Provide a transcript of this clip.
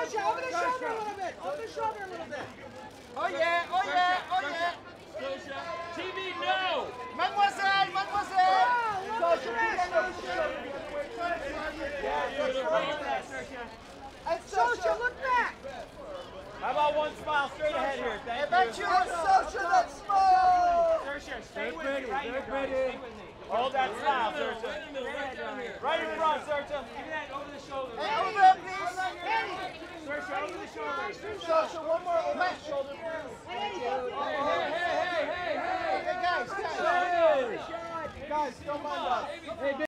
Sasha, over the shoulder a little bit. Over the shoulder a little bit. Oh yeah, oh yeah, oh yeah. TV, no! Mademoiselle, mademoiselle. Oh, look at And Sasha, look back. How about one smile straight ahead here? Thank And back to you. you, Sasha, that smile. Saoirse, stay with me right here. Stay with me. Hold that smile, Right Saoirse. in the middle, right down here. Right in front, Saoirse. Give me that over the shoulder. And over there, please. One more over my shoulder, please. Hey, guys, guys. Guys, don't mind us.